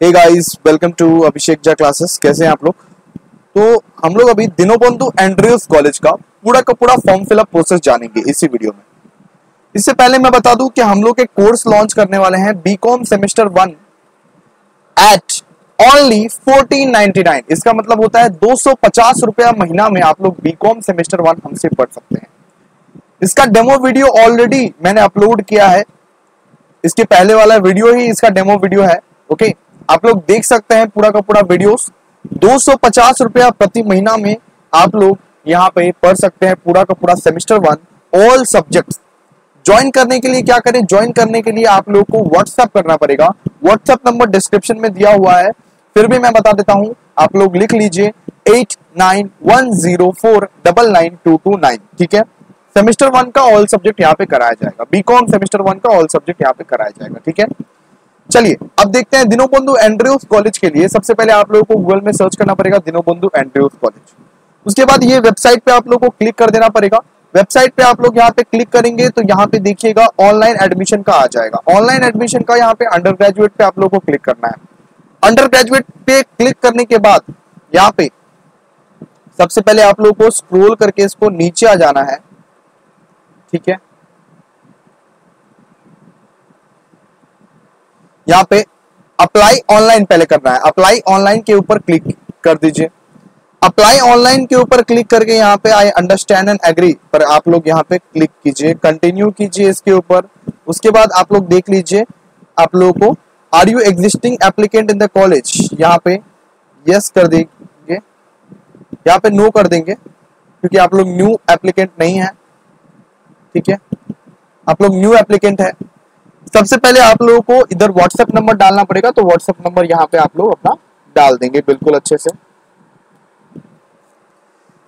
Hey guys welcome to Abhishek Jha classes कैसे हैं आप लोग? तो हम लोग अभी दिनोबंधु एंड्रयूस कॉलेज का पूरा का पूरा फॉर्म फिलअप प्रोसेस जानेंगे इसी वीडियो में। इससे पहले मैं बता दूँ कि हम लोग एक कोर्स लॉन्च करने वाले हैं BCom semester one at only 1499 इसका मतलब होता है दो सौ पचास रुपया महीना में आप लोग बीकॉम सेमेस्टर वन हमसे पढ़ सकते हैं। इसका डेमो वीडियो ऑलरेडी मैंने अपलोड किया है। इसके पहले वाला वीडियो ही इसका डेमो वीडियो है ओके आप लोग देख सकते हैं पूरा का पूरा वीडियोस दो सौ रुपया प्रति महीना में आप लोग यहाँ पे पढ़ सकते हैं पूरा का पूरा semester one all subjects join करने के लिए क्या करें? ज्वाइन करने के लिए आप लोग को व्हाट्सएप करना पड़ेगा। व्हाट्सएप नंबर डिस्क्रिप्शन में दिया हुआ है। फिर भी मैं बता देता हूँ, आप लोग लिख लीजिए eight nine one zero four double nine two two nine ठीक है? सेमेस्टर वन का ऑल सब्जेक्ट यहाँ पे कराया जाएगा। बीकॉम सेमेस्टर वन का ऑल सब्जेक्ट यहाँ पे कराया जाएगा, ठीक है? चलिए, अब देखते हैं दिनोबंधु एंड्रयूस कॉलेज के लिए। सबसे पहले आप लोगों को गूगल में सर्च करना पड़ेगा दिनोबंधु एंड्रयूस कॉलेज। उसके बाद ये वेबसाइट पे आप लोग को क्लिक कर देना पड़ेगा। वेबसाइट पे आप लोग यहाँ पे क्लिक करेंगे तो यहाँ पे देखिएगा ऑनलाइन एडमिशन का आ जाएगा। ऑनलाइन एडमिशन का यहाँ पे अंडर ग्रेजुएट पे आप लोग को क्लिक करना है। अंडर ग्रेजुएट पे क्लिक करने के बाद यहाँ पे सबसे पहले आप लोग को स्क्रोल करके इसको नीचे आ जाना है। ठीक है? यहाँ पे अप्लाई ऑनलाइन पहले करना है। अप्लाई ऑनलाइन के ऊपर क्लिक कर दीजिए। अप्लाई ऑनलाइन के ऊपर क्लिक करके यहाँ पे आई अंडरस्टैंड एंड एग्री पर आप लोग यहाँ पे क्लिक कीजिए। कंटिन्यू कीजिए इसके ऊपर। उसके बाद आप लोग देख लीजिए, आप लोगों को are you existing applicant in the college यहाँ पे यस कर देंगे। यहाँ पे नो कर देंगे, क्योंकि आप लोग न्यू एप्लीकेंट नहीं है। ठीक है? आप लोग न्यू एप्लीकेंट है। सबसे पहले आप लोगों को इधर व्हाट्सएप नंबर डालना पड़ेगा तो व्हाट्सएप नंबर यहाँ पे आप लोग अपना डाल देंगे बिल्कुल अच्छे से।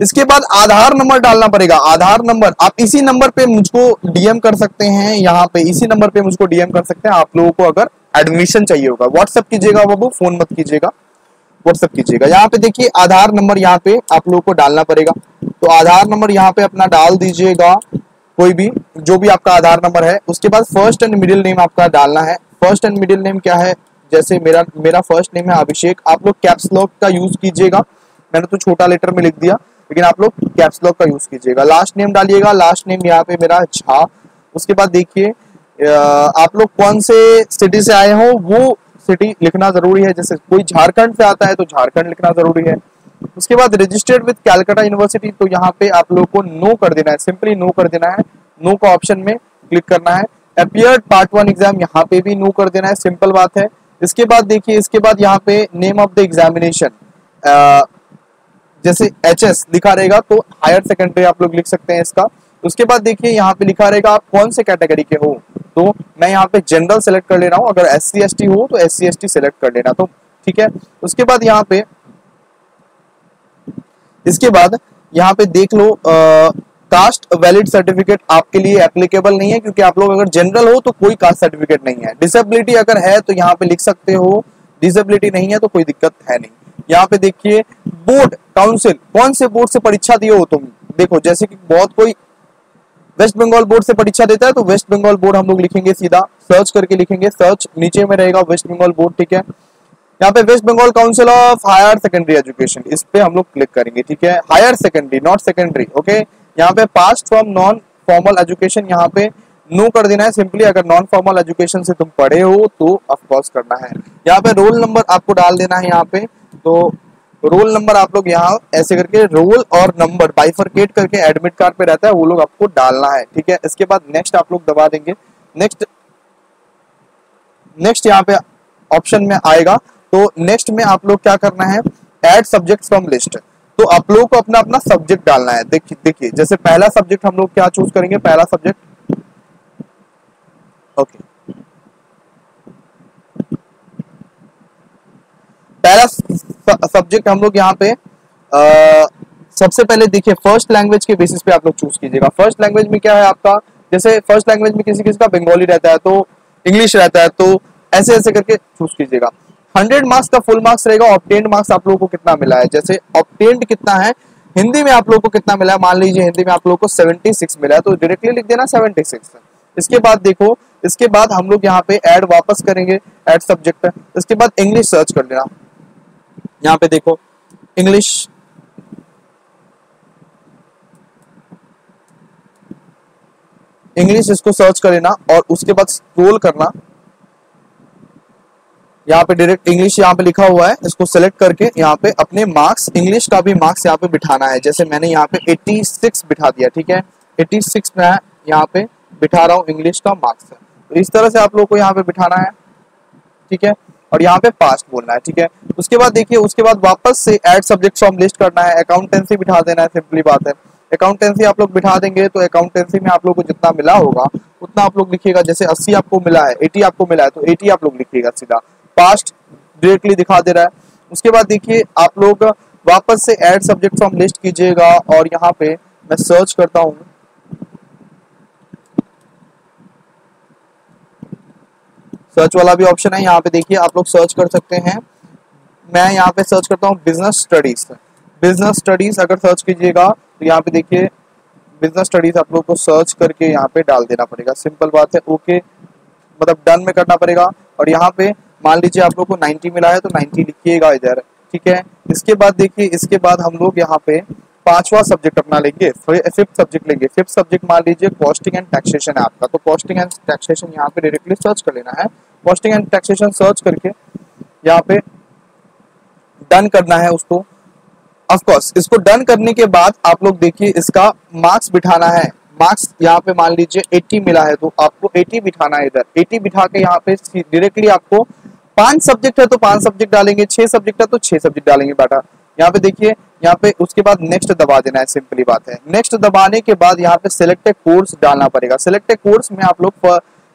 इसके बाद आधार नंबर डालना पड़ेगा। आधार नंबर आप इसी नंबर पे मुझको डीएम कर सकते हैं, यहाँ पे इसी नंबर पे मुझको डीएम कर सकते हैं। आप लोगों को अगर एडमिशन चाहिए होगा व्हाट्सएप कीजिएगा बाबू फ़ोन मत कीजिएगा व्हाट्सएप कीजिएगा। यहाँ पे देखिए आधार नंबर यहाँ पे आप लोगों को डालना पड़ेगा। तो आधार नंबर यहाँ पे अपना डाल दीजिएगा। कोई भी, जो भी आपका आधार नंबर है, उसके बाद फ़र्स्ट एंड मिडिल नेम आपका डालना है। फ़र्स्ट एंड मिडिल नेम क्या है? जैसे मेरा मेरा फ़र्स्ट नेम है अभिषेक, आप लोग कैप्स लॉक का यूज़ कीजिएगा। मैंने तो छोटा लेटर में लिख दिया, लेकिन आप लोग कैप्स लॉक का यूज़ कीजिएगा। लास्ट नेम डालिएगा लास्ट नेम यहाँ पे मेरा झा। उसके बाद देखिए आप लोग कौन से सिटी से आए हो, वो सिटी लिखना ज़रूरी है। जैसे कोई झारखंड से आता है तो झारखंड लिखना ज़रूरी है। उसके बाद रजिस्टर्ड विद कैलकाटा यूनिवर्सिटी तो यहाँ पे आप लोग को नो कर देना है सिंपली नो कर देना है। नो का ऑप्शन में क्लिक करना है। अपियर्ड पार्ट वन एग्ज़ाम यहाँ पे भी नो कर देना है सिंपल बात है। इसके बाद देखिए, इसके बाद यहाँ पे नेम ऑफ़ द एग्जामिनेशन जैसे एच एस लिखा रहेगा तो हायर सेकेंडरी आप लोग लिख सकते हैं इसका। उसके बाद देखिए, यहाँ पे लिखा रहेगा, आप कौन से कैटेगरी के हो? तो मैं यहाँ पे जनरल सेलेक्ट कर ले रहा हूँ। अगर एस सी हो तो एस सी सेलेक्ट कर लेना। तो ठीक है। उसके बाद यहाँ पे इसके बाद यहाँ पे देख लो कास्ट वैलिड सर्टिफिकेट आपके लिए एप्लीकेबल नहीं है, क्योंकि आप लोग अगर जनरल हो तो कोई कास्ट सर्टिफिकेट नहीं है। डिसेबिलिटी अगर है तो यहाँ पे लिख सकते हो डिसेबिलिटी नहीं है तो कोई दिक्कत है नहीं। यहाँ पे देखिए बोर्ड काउंसिल कौन से बोर्ड से परीक्षा दिए हो तुम? देखो, जैसे कि बहुत कोई वेस्ट बंगाल बोर्ड से परीक्षा देता है तो वेस्ट बंगाल बोर्ड हम लोग लिखेंगे सीधा। सर्च करके लिखेंगे सर्च नीचे में रहेगा वेस्ट बंगाल बोर्ड ठीक है? यहाँ पे west Bengal council of higher secondary education, इस पे हम लोग क्लिक करेंगे, ठीक है? Higher secondary, not secondary, okay? यहाँ पे pass from non formal education, यहाँ पे नो कर देना है, सिंपली अगर नॉन फॉर्मल एजुकेशन से तुम पढ़े हो तो ऑफकोर्स करना है। यहाँ पे रोल नंबर आपको डाल देना है यहाँ पे तो रोल नंबर आप लोग यहाँ ऐसे करके रोल और नंबर बाइफरकेट करके एडमिट कार्ड पे रहता है, वो लोग आपको डालना है, ठीक है? इसके बाद नेक्स्ट आप लोग दबा देंगे। नेक्स्ट नेक्स्ट यहाँ पे ऑप्शन में आएगा तो नेक्स्ट में आप लोग क्या करना है? एड सब्जेक्ट फ्रॉम लिस्ट तो आप लोग को अपना अपना सब्जेक्ट डालना है। देखिए देखिए जैसे पहला सब्जेक्ट हम लोग क्या चूज़ करेंगे? पहला सब्जेक्ट ओके पहला सब्जेक्ट हम लोग यहाँ पे आ, सबसे पहले देखिए फ़र्स्ट लैंग्वेज के बेसिस पे आप लोग चूज़ कीजिएगा। फ़र्स्ट लैंग्वेज में क्या है आपका? जैसे फ़र्स्ट लैंग्वेज में किसी किसी का बंगाली रहता है तो इंग्लिश रहता है तो ऐसे ऐसे करके चूज़ कीजिएगा। हंड्रेड मार्क्स का फुल मार्क्स रहेगा ऑप्टेंड मार्क्स आप लोगों को कितना मिला है? जैसे ऑप्टेंड कितना है, हिंदी में आप लोगों को कितना मिला है? मान लीजिए हिंदी में आप लोगों को 76 मिला है तो डायरेक्टली लिख देना 76 इसके बाद देखो, इसके बाद हम लोग यहाँ पे ऐड वापस करेंगे ऐड सब्जेक्ट इसके बाद इंग्लिश सर्च कर लेना। यहाँ पे देखो इंग्लिश इंग्लिश इसको सर्च कर लेना और उसके बाद स्क्रोल करना। यहाँ पे डायरेक्ट इंग्लिश यहाँ पे लिखा हुआ है, इसको सेलेक्ट करके यहाँ पे अपने मार्क्स इंग्लिश का भी मार्क्स यहाँ पे बिठाना है। जैसे मैंने यहाँ पे 86 बिठा दिया, ठीक है? 86 में यहाँ पे बिठा रहा हूँ इंग्लिश का मार्क्स तो इस तरह से आप लोग को यहाँ पे बिठाना है, ठीक है? और यहाँ पे पास्ट बोलना है, ठीक है? उसके बाद देखिए, उसके बाद वापस से एड सब्जेक्ट फ्रॉम लिस्ट करना है। अकाउंटेंसी बिठा देना है सिंपली बात है। अकाउंटेंसी आप लोग बिठा देंगे तो अकाउंटेंसी में आप लोग को जितना मिला होगा, उतना आप लोग लिखिएगा। जैसे 80 आपको मिला है 80 आपको मिला है तो 80 आप लोग लिखिएगा सीधा। पास्ट डायरेक्टली दिखा दे रहा है। उसके बाद देखिए, आप लोग वापस से ऐड सब्जेक्ट फ्रॉम लिस्ट कीजिएगा और यहाँ पे मैं सर्च करता हूँ। सर्च वाला भी ऑप्शन है, यहाँ पे देखिए, आप लोग सर्च कर सकते हैं। मैं यहाँ पे सर्च करता हूँ बिज़नेस स्टडीज़ बिज़नेस स्टडीज़ अगर सर्च कीजिएगा तो यहाँ पे देखिए बिज़नेस स्टडीज़ आप लोग को सर्च करके यहाँ पे डाल देना पड़ेगा। सिंपल बात है ओके मतलब डन में करना पड़ेगा। और यहाँ पे मान लीजिए आप लोग को 90 मिला है तो 90 लिखिएगा इधर, ठीक है? इसके बाद देखिए, इसके बाद हम लोग यहाँ पे पांचवा सब्जेक्ट अपना लेंगे फिफ्थ सब्जेक्ट लेंगे। फिफ्थ सब्जेक्ट मान लीजिए कॉस्टिंग एंड टैक्सेशन है आपका तो कॉस्टिंग एंड टैक्सेशन यहाँ पे डायरेक्टली सर्च कर लेना है। कॉस्टिंग एंड टैक्सेशन सर्च करके यहाँ पे डन करना है उसको। ऑफ़ कोर्स इसको डन करने के बाद आप लोग देखिए, इसका मार्क्स बिठाना है। मार्क्स यहाँ पे मान लीजिए 80 मिला है तो आपको 80 बिठाना है इधर। 80 बिठा के यहाँ पे डायरेक्टली आपको पाँच सब्जेक्ट है तो पाँच सब्जेक्ट डालेंगे, छह सब्जेक्ट है तो छह सब्जेक्ट डालेंगे, बेटा। यहाँ पे देखिए, यहाँ पे उसके बाद नेक्स्ट दबा देना है सिंपली बात है। नेक्स्ट दबाने के बाद यहाँ पे सिलेक्टेड कोर्स डालना पड़ेगा। सिलेक्टेड कोर्स में आप लोग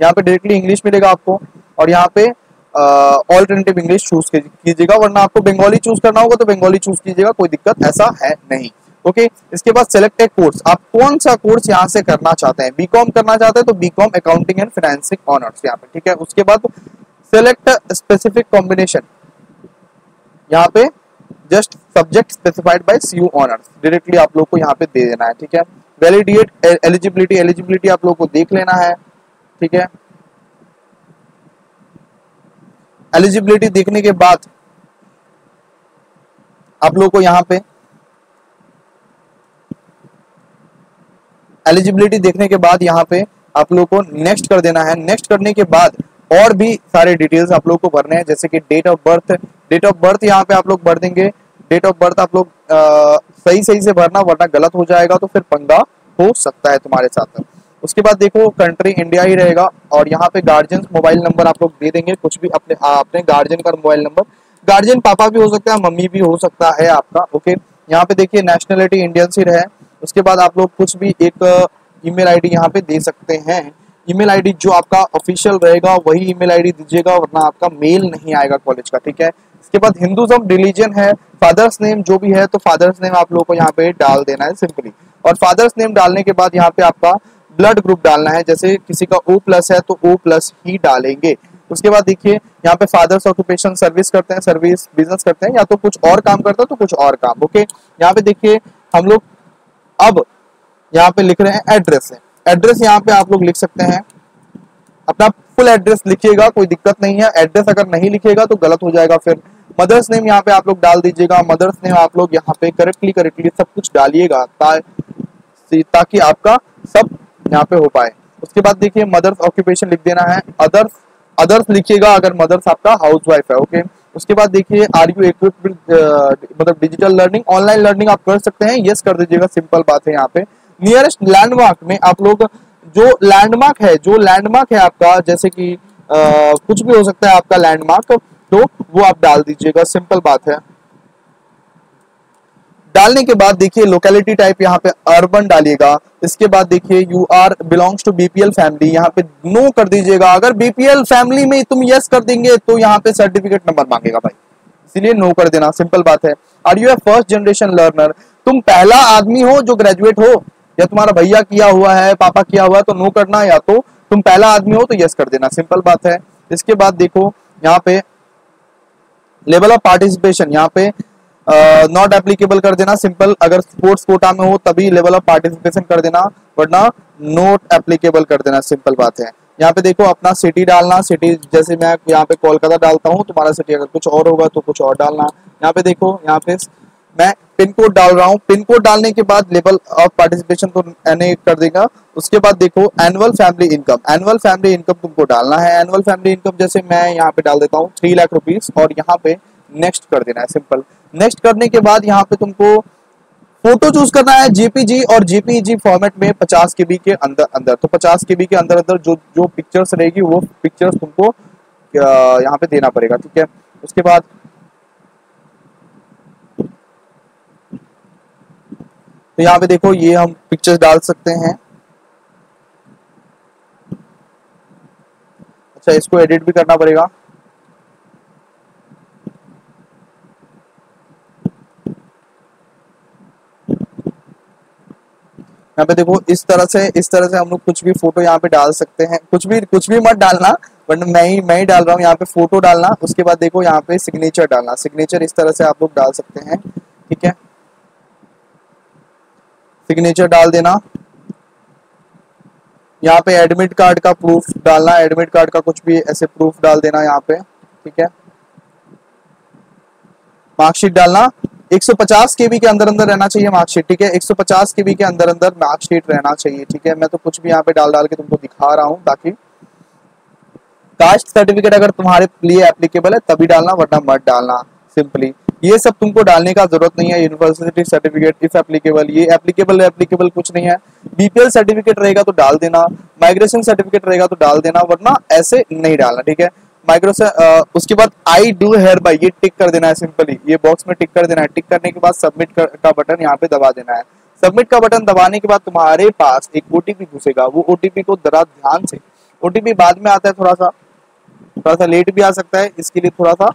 यहाँ पे डायरेक्टली इंग्लिश मिलेगा आपको, और यहाँ पे ऑल्टरनेटिव इंग्लिश चूज़ कीजिएगा, वरना आपको बंगाली चूज़ करना होगा तो बंगाली चूज़ कीजिएगा, कोई दिक्कत ऐसा है नहीं। ओके इसके बाद सिलेक्ट एक कोर्स आप कौन सा कोर्स यहाँ से करना चाहते हैं? बीकॉम करना चाहते हैं तो BCom accounting and financing honours यहाँ पे, ठीक है? उसके बाद सिलेक्ट स्पेसिफिक कॉम्बिनेशन यहाँ पे just subject specified by CU honours directly आप लोग को यहाँ पे दे देना है, ठीक है? वैलिडिएट एलिजिबिलिटी एलिजिबिलिटी आप लोग को देख लेना है, ठीक है? एलिजिबिलिटी देखने के बाद आप लोग को यहाँ पे एलिजिबिलिटी देखने के बाद यहाँ पे आप लोग को नेक्स्ट कर देना है। नेक्स्ट करने के बाद और भी सारे डिटेल्स आप लोग को भरने हैं, जैसे कि date of birth date of birth यहाँ पे आप लोग भर देंगे। डेट ऑफ़ बर्थ आप लोग सही सही से भरना, वरना गलत हो जाएगा तो फिर पंगा हो सकता है तुम्हारे साथ। उसके बाद देखो कंट्री इंडिया ही रहेगा और यहाँ पे गार्जियन मोबाइल नंबर आप लोग दे देंगे, कुछ भी अपने अपने गार्जियन का मोबाइल नंबर गार्जियन पापा भी हो सकता है, मम्मी भी हो सकता है आपका ओके यहाँ पे देखिए नेशनलिटी इंडियन सी रहे। उसके बाद आप लोग कुछ भी एक ईमेल आईडी यहाँ पे दे सकते हैं। ईमेल आईडी जो आपका ऑफिशियल रहेगा, वही ईमेल आईडी दीजिएगा, वरना आपका मेल नहीं आएगा कॉलेज का, ठीक है? इसके बाद हिंदुज्म रिलीजन है फादर्स नेम जो भी है तो फादर्स नेम आप लोग को यहाँ पे डाल देना है सिंपली और फादर्स नेम डालने के बाद यहाँ पे आपका ब्लड ग्रुप डालना है, जैसे किसी का ओ प्लस है तो ओ प्लस ही डालेंगे। उसके बाद देखिए, यहाँ पे फादर्स ऑक्यूपेशन सर्विस करते हैं सर्विस बिज़नेस करते हैं, या तो कुछ और काम करता है तो कुछ और काम ओके यहाँ पे देखिए, हम लोग अब यहाँ पे लिख रहे हैं एड्रेस है। एड्रेस यहाँ पे आप लोग लिख सकते हैं। अपना फुल एड्रेस लिखिएगा कोई दिक्कत नहीं है। एड्रेस अगर नहीं लिखिएगा तो गलत हो जाएगा फिर। मदर्स नेम यहाँ पे आप लोग डाल दीजिएगा। मदर्स नेम आप लोग यहाँ पे करेक्टली करेक्टली सब कुछ डालिएगा ता, ताकि आपका सब यहाँ पे हो पाए। उसके बाद देखिए मदर्स ऑक्यूपेशन लिख देना है। अदर्स अदर्स लिखिएगा अगर मदर्स आपका हाउस वाइफ है ओके उसके बाद देखिए आर यू इक्विप मतलब डिजिटल लर्निंग ऑनलाइन लर्निंग आप कर सकते हैं। यस कर दीजिएगा सिंपल बात है यहाँ पे। नियरेस्ट लैंडमार्क में आप लोग जो लैंडमार्क है जो लैंडमार्क है आपका जैसे कि आ, कुछ भी हो सकता है आपका लैंडमार्क तो वो आप डाल दीजिएगा सिंपल बात है। डालने के बाद देखिए लोकेलिटी टाइप यहाँ पे अर्बन डालिएगा। इसके बाद देखिए you are belongs to BPL family यहाँ पे नो कर दीजिएगा। अगर बीपीएल फैमिली में तुम यस कर देंगे तो यहाँ पे सर्टिफिकेट नंबर मांगेगा भाई। इसीलिए नो कर देना सिंपल बात है। Are you a first generation learner तुम पहला आदमी हो जो ग्रेजुएट हो, या तुम्हारा भैया किया हुआ है, पापा किया हुआ है तो नो करना, या तो तुम पहला आदमी हो तो यस कर देना। सिंपल बात है। इसके बाद देखो, यहाँ पे लेवल ऑफ़ पार्टिसिपेशन यहाँ पे नॉट एप्लीकेबल कर देना सिंपल अगर स्पोर्ट्स कोटा में हो, तभी लेवल ऑफ़ पार्टिसिपेशन कर देना, वरना नोट एप्लीकेबल कर देना सिंपल बात है। यहाँ पे देखो, अपना सिटी डालना सिटी जैसे मैं यहाँ पे कोलकाता डालता हूँ, तुम्हारा सिटी अगर कुछ और होगा तो कुछ और डालना। यहाँ पे देखो, यहाँ पे मैं पिन कोड डाल रहा हूँ। पिन कोड डालने के बाद लेवल ऑफ़ पार्टिसिपेशन तो एन कर देगा। उसके बाद देखो annual family income annual family income तुमको डालना है। एनुअल फैमिली इनकम जैसे मैं यहाँ पे डाल देता हूँ थ्री लाख रुपीज़ और यहाँ पे नेक्स्ट कर देना है सिंपल नेक्स्ट करने के बाद यहाँ पे तुमको फ़ोटो चूज़ करना है जेपीजी और जेपीजी फॉर्मेट में 50 के के अंदर अंदर. तो 50 के के अंदर अंदर जो जो पिक्चर्स रहेगी, वो पिक्चर्स तुमको यहाँ पे देना पड़ेगा, ठीक है? उसके बाद तो यहाँ पे देखो, ये हम पिक्चर्स डाल सकते हैं। अच्छा इसको एडिट भी करना पड़ेगा। यहाँ पे देखो, इस तरह से, इस तरह से हम लोग कुछ भी फ़ोटो यहाँ पे डाल सकते हैं। कुछ भी कुछ भी मत डालना बट मैं ही मैं ही डाल रहा हूँ। यहाँ पे फ़ोटो डालना, उसके बाद देखो यहाँ पे सिग्नेचर डालना। सिग्नेचर इस तरह से आप लोग डाल सकते हैं, ठीक है? सिग्नेचर डाल देना। यहाँ पे एडमिट कार्ड का प्रूफ डालना एडमिट कार्ड का कुछ भी ऐसे प्रूफ डाल देना यहाँ पे, ठीक है? मार्कशीट डालना। 150 केबी के अंदर अंदर रहना चाहिए मार्कशीट ठीक है? 150 केबी के अंदर अंदर मार्कशीट रहना चाहिए, ठीक है? मैं तो कुछ भी यहाँ पे डाल डाल के तुमको दिखा रहा हूँ ताकि कास्ट सर्टिफिकेट अगर तुम्हारे लिए एप्लीकेबल है, तभी डालना, वरना मत डालना सिंपली ये सब तुमको डालने का ज़रूरत नहीं है यूनिवर्सिटी सर्टिफिकेट इफ़ एप्लीकेबल ये एप्लीकेबल एप्लीकेबल कुछ नहीं है। बीपीएल सर्टिफिकेट रहेगा तो डाल देना माइग्रेशन सर्टिफिकेट रहेगा तो डाल देना, वरना ऐसे नहीं डालना, ठीक है? माइग्रेशन उसके बाद आई डू हेयर बाई ये टिक कर देना है सिंपली ये बॉक्स में टिक कर देना है। टिक करने के बाद सबमिट कर, का बटन यहाँ पे दबा देना है। सबमिट का बटन दबाने के बाद तुम्हारे पास एक ओटीपी घुसेगा। वो ओटीपी को जरा ध्यान से। ओटीपी बाद में आता है थोड़ा सा। थोड़ा सा लेट भी आ सकता है। इसके लिए थोड़ा सा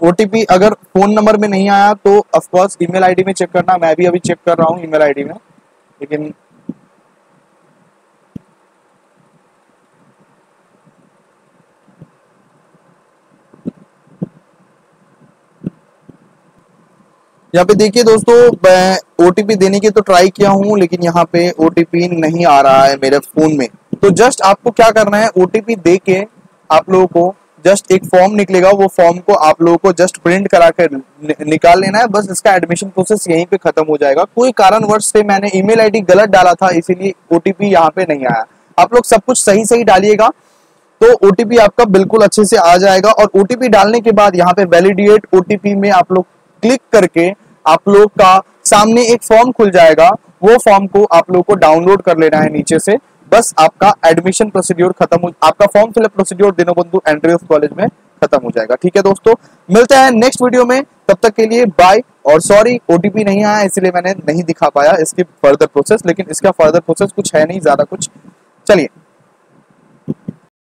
ओटीपी अगर फ़ोन नंबर में नहीं आया तो ऑफकोर्स ईमेल आईडी में चेक करना। मैं भी अभी चेक कर रहा हूँ ईमेल आईडी में। लेकिन यहाँ पे देखिए दोस्तों, मैं ओटीपी देने की तो ट्राई किया हूँ, लेकिन यहाँ पे ओटीपी नहीं आ रहा है मेरे फ़ोन में। तो जस्ट आपको क्या करना है ओटीपी दे के आप लोगों को जस्ट एक फॉर्म निकलेगा, वो फॉर्म को आप लोगों को जस्ट प्रिंट करा कर निकाल लेना है, बस इसका एडमिशन प्रोसेस यहीं पे खत्म हो जाएगा। कोई कारणवश से मैंने ईमेल आईडी गलत डाला था, इसीलिए ओटीपी यहाँ पे नहीं आया। आप लोग सब कुछ सही सही डालिएगा तो ओटीपी आपका बिल्कुल अच्छे से आ जाएगा और ओटीपी डालने के बाद यहाँ पे वैलिडिएट ओटीपी में आप लोग क्लिक करके आप लोग का सामने एक फॉर्म खुल जाएगा, वो फॉर्म को आप लोग को डाउनलोड कर लेना है नीचे से। बस आपका एडमिशन प्रोसीड्योर खत्म हो आपका form fill up procedure Dinobandhu Andrews college में खत्म हो जाएगा। ठीक है दोस्तों? मिलते हैं नेक्स्ट वीडियो में। तब तक के लिए बाय और सॉरी ओटीपी नहीं आया, इसलिए मैंने नहीं दिखा पाया इसकी फर्दर प्रोसेस लेकिन इसका फर्दर प्रोसेस कुछ है नहीं, ज़्यादा कुछ। चलिए।